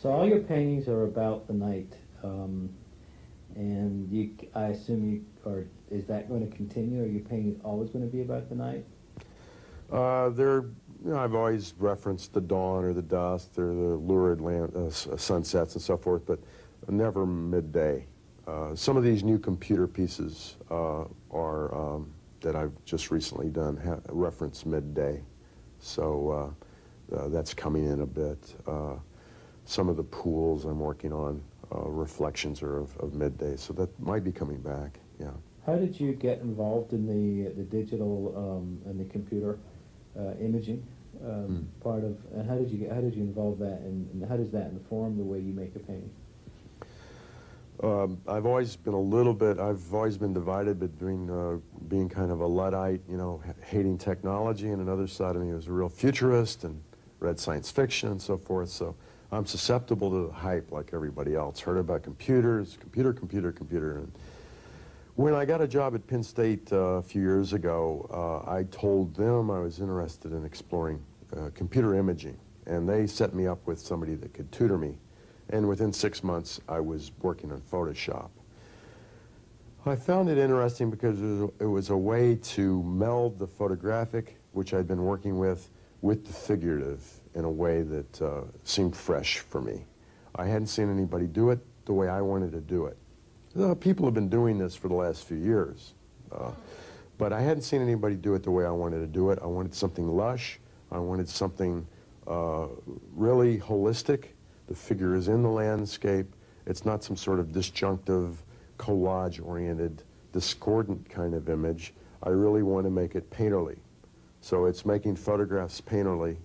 So all your paintings are about the night, um, and you, I assume you, or is that going to continue? Are your paintings always going to be about the night? Uh, they're, you know, I've always referenced the dawn or the dusk or the lurid land, uh, uh, sunsets and so forth, but never midday. Uh, some of these new computer pieces uh, are um, that I've just recently done ha- reference midday, so uh, uh, that's coming in a bit. Some of the pools I'm working on uh, reflections are of, of midday, so that might be coming back. Yeah. How did you get involved in the the digital um, and the computer uh, imaging um, part of? And how did you get, how did you involve that? And, and how does that inform the way you make a painting? Um, I've always been a little bit, I've always been divided between uh, being kind of a Luddite, you know, hating technology, and another side of me was a real futurist and read science fiction and so forth. So I'm susceptible to the hype like everybody else. Heard about computers, computer, computer, computer. And when I got a job at Penn State uh, a few years ago, uh, I told them I was interested in exploring uh, computer imaging, and they set me up with somebody that could tutor me. And within six months, I was working on Photoshop. I found it interesting because it was, a, it was a way to meld the photographic, which I'd been working with, with the figurative in a way that uh, seemed fresh for me. I hadn't seen anybody do it the way I wanted to do it. Uh, people have been doing this for the last few years, uh, but I hadn't seen anybody do it the way I wanted to do it. I wanted something lush. I wanted something uh, really holistic. The figure is in the landscape. It's not some sort of disjunctive, collage-oriented, discordant kind of image. I really want to make it painterly. So it's making photographs painterly.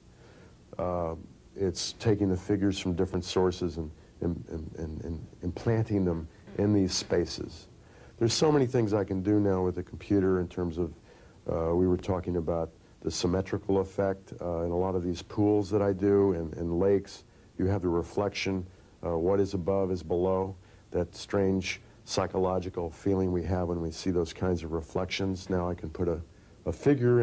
Uh, it's taking the figures from different sources and, and, and, and, implanting them in these spaces. There's so many things I can do now with the computer in terms of, uh, we were talking about the symmetrical effect uh, in a lot of these pools that I do and, and lakes. You have the reflection, uh, what is above is below, that strange psychological feeling we have when we see those kinds of reflections. Now I can put a, a figure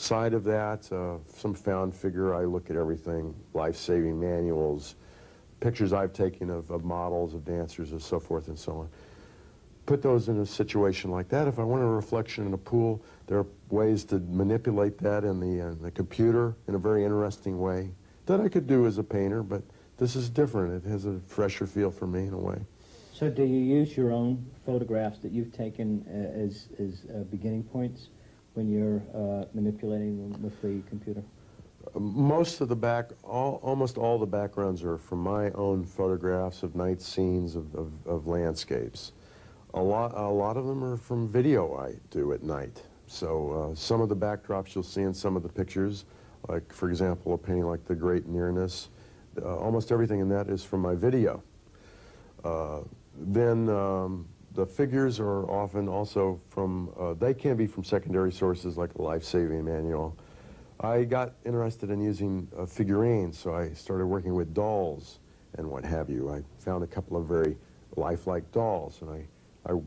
inside of that, uh, some found figure. I look at everything, life-saving manuals, pictures I've taken of, of models, of dancers, and so forth and so on. Put those in a situation like that. If I want a reflection in a pool, there are ways to manipulate that in the, uh, the computer in a very interesting way that I could do as a painter, but this is different. It has a fresher feel for me in a way. So do you use your own photographs that you've taken uh, as, as uh, beginning points when you're uh, manipulating them with the computer? Most of the back, all, almost all the backgrounds are from my own photographs of night scenes of, of, of landscapes. A lot, a lot of them are from video I do at night. So uh, some of the backdrops you'll see in some of the pictures, like for example, a painting like The Great Nearness, uh, almost everything in that is from my video. Uh, then um, the figures are often also from, uh, they can be from secondary sources like a life-saving manual. I got interested in using uh, figurines, so I started working with dolls and what have you. I found a couple of very lifelike dolls, and I, I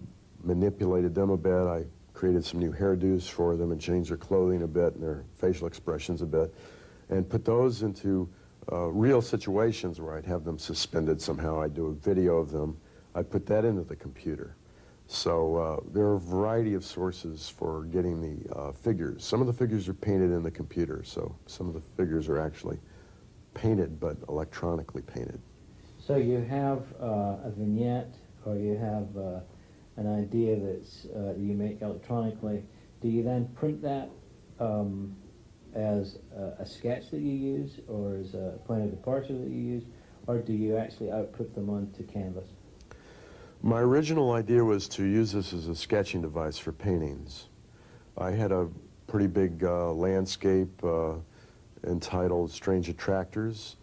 manipulated them a bit. I created some new hairdos for them and changed their clothing a bit and their facial expressions a bit, and put those into uh, real situations where I'd have them suspended somehow. I'd do a video of them. I'd put that into the computer. So uh, there are a variety of sources for getting the uh, figures. Some of the figures are painted in the computer, so some of the figures are actually painted but electronically painted. So you have uh, a vignette or you have uh, an idea that uh, you make electronically. Do you then print that um, as a, a sketch that you use or as a point of departure that you use? Or do you actually output them onto canvas? My original idea was to use this as a sketching device for paintings. I had a pretty big uh, landscape uh, entitled Strange Attractors,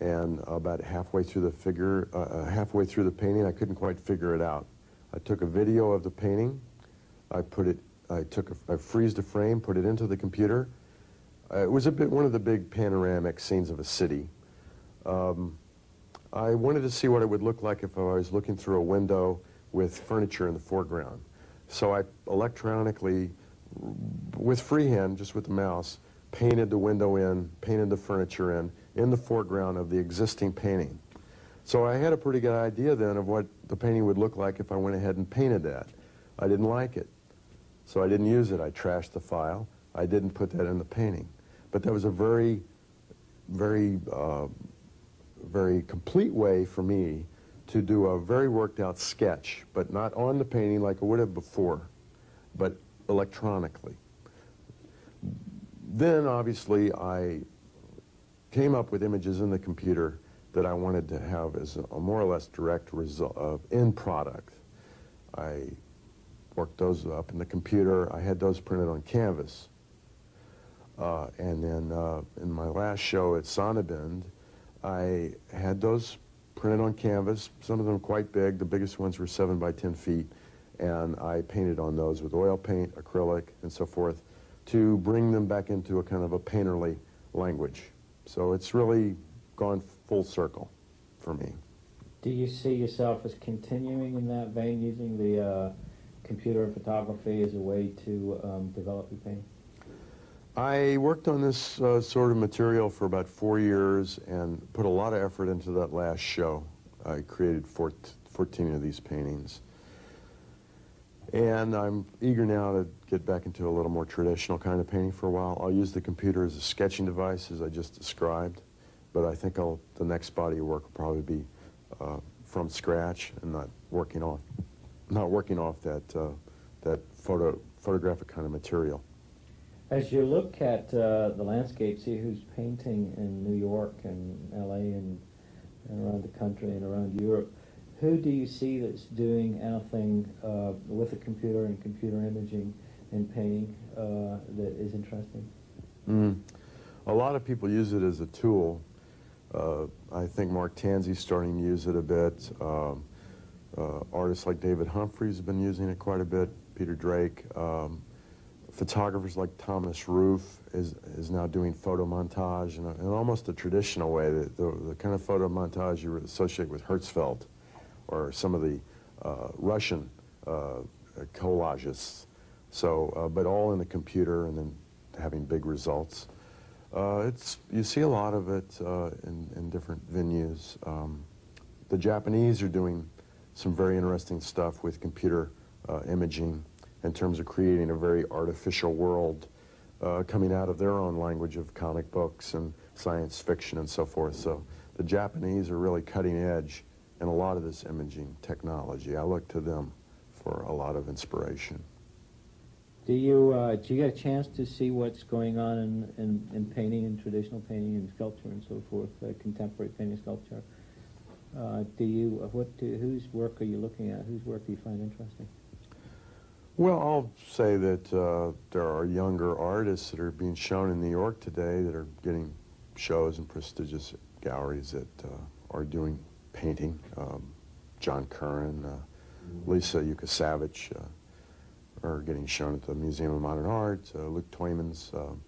and about halfway through the figure, uh, uh, halfway through the painting, I couldn't quite figure it out. I took a video of the painting, I put it, I took, a, I freezed a frame, put it into the computer. Uh, it was a bit one of the big panoramic scenes of a city. Um, I wanted to see what it would look like if I was looking through a window with furniture in the foreground. So I electronically, with freehand, just with the mouse, painted the window in, painted the furniture in, in the foreground of the existing painting. So I had a pretty good idea then of what the painting would look like if I went ahead and painted that. I didn't like it. So I didn't use it. I trashed the file. I didn't put that in the painting. But that was a very, very, uh, very complete way for me to do a very worked out sketch, but not on the painting like I would have before, but electronically. Then, obviously, I came up with images in the computer that I wanted to have as a more or less direct result of end product. I worked those up in the computer. I had those printed on canvas. Uh, and then uh, in my last show at Sonnabend, I had those printed on canvas, some of them quite big. The biggest ones were 7 by 10 feet. And I painted on those with oil paint, acrylic, and so forth to bring them back into a kind of a painterly language. So it's really gone full circle for me. Do you see yourself as continuing in that vein, using the uh, computer and photography as a way to um, develop your painting? I worked on this uh, sort of material for about four years and put a lot of effort into that last show. I created 14 of these paintings. And I'm eager now to get back into a little more traditional kind of painting for a while. I'll use the computer as a sketching device, as I just described, but I think I'll, the next body of work will probably be uh, from scratch and not working off, not working off that, uh, that photo, photographic kind of material. As you look at uh, the landscape, see who's painting in New York and LA and, and, around the country and around Europe, who do you see that's doing anything uh, with a computer and computer imaging and painting uh, that is interesting? Mm. A lot of people use it as a tool. Uh, I think Mark Tansey's starting to use it a bit. Um, uh, artists like David Humphreys have been using it quite a bit. Peter Drake. Um, photographers like Thomas Ruff is, is now doing photo montage in, a, in almost a traditional way, the, the, the, kind of photo montage you associate with Heartfield or some of the uh, Russian uh. So, uh, but all in the computer and then having big results. Uh, it's, you see a lot of it uh, in, in different venues. Um, the Japanese are doing some very interesting stuff with computer uh, imaging in terms of creating a very artificial world uh, coming out of their own language of comic books and science fiction and so forth. So the Japanese are really cutting edge in a lot of this imaging technology. I look to them for a lot of inspiration. Do you, uh, do you get a chance to see what's going on in, in, in painting and traditional painting and sculpture and so forth, uh, contemporary painting sculpture? Uh, do you, uh, what, do, whose work are you looking at? Whose work do you find interesting? Well, I'll say that uh, there are younger artists that are being shown in New York today that are getting shows in prestigious galleries that uh, are doing painting. Um, John Currin, uh, Lisa Yuskavage uh, are getting shown at the Museum of Modern Art. Uh, Luc Tuymans. Um,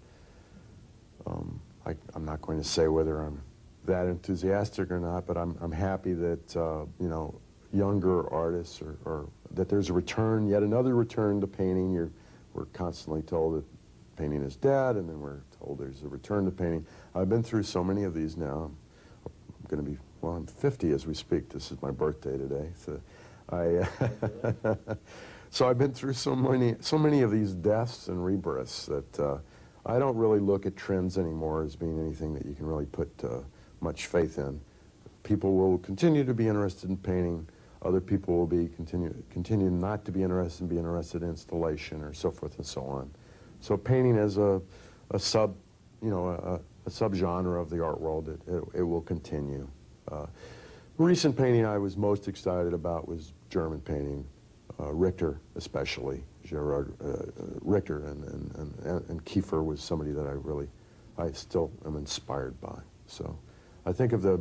um, I, am not going to say whether I'm that enthusiastic or not, but I'm, I'm happy that, uh, you know, younger artists are, or, that there's a return, yet another return to painting. You're, we're constantly told that painting is dead, and then we're told there's a return to painting. I've been through so many of these now. I'm going to be, well, I'm 50 as we speak. This is my birthday today. So, I, so I've been through so many, so many of these deaths and rebirths that uh, I don't really look at trends anymore as being anything that you can really put uh, much faith in. People will continue to be interested in painting other people will be continue, continue not to be interested and be interested in installation or so forth and so on. So painting as a, a sub, you know, a, a subgenre of the art world, it, it, it will continue. Uh, recent painting I was most excited about was German painting, uh, Richter especially, Gerhard uh, Richter, and, and, and, and Kiefer was somebody that I really, I still am inspired by. So I think of the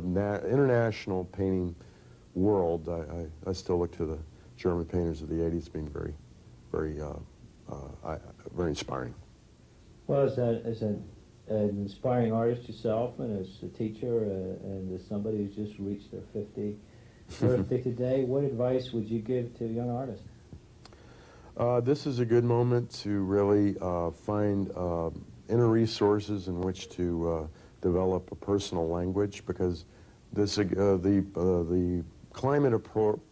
international painting world, I, I, I, still look to the German painters of the 80s being very, very, uh, uh, very inspiring. Well, as, a, as a, an inspiring artist yourself and as a teacher uh, and as somebody who's just reached their 50 birthday today, what advice would you give to young artists? Uh, this is a good moment to really uh, find inner resources in which to develop a personal language because This, uh, the, uh, the climate of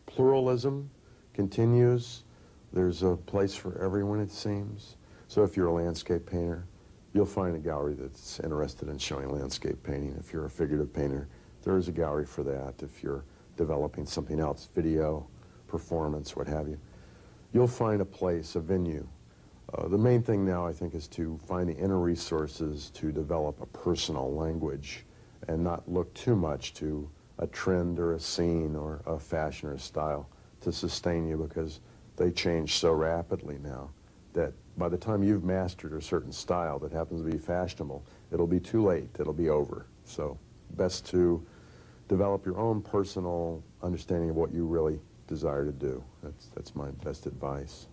pluralism continues. There's a place for everyone, it seems. So if you're a landscape painter, you'll find a gallery that's interested in showing landscape painting. If you're a figurative painter, there is a gallery for that. If you're developing something else, video, performance, what have you, you'll find a place, a venue. Uh, the main thing now, I think, is to find the inner resources to develop a personal language and not look too much to a trend or a scene or a fashion or a style to sustain you because they change so rapidly now that by the time you've mastered a certain style that happens to be fashionable, it'll be too late, it'll be over. So best to develop your own personal understanding of what you really desire to do. That's, that's my best advice.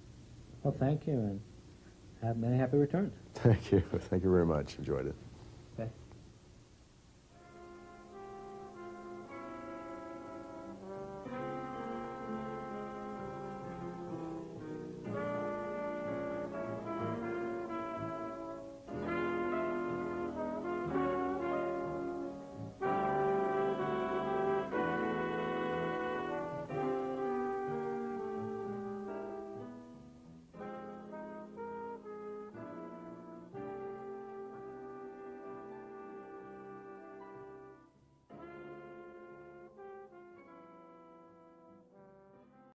Well, thank you, and have many happy returns. Thank you. Thank you very much. Enjoyed it.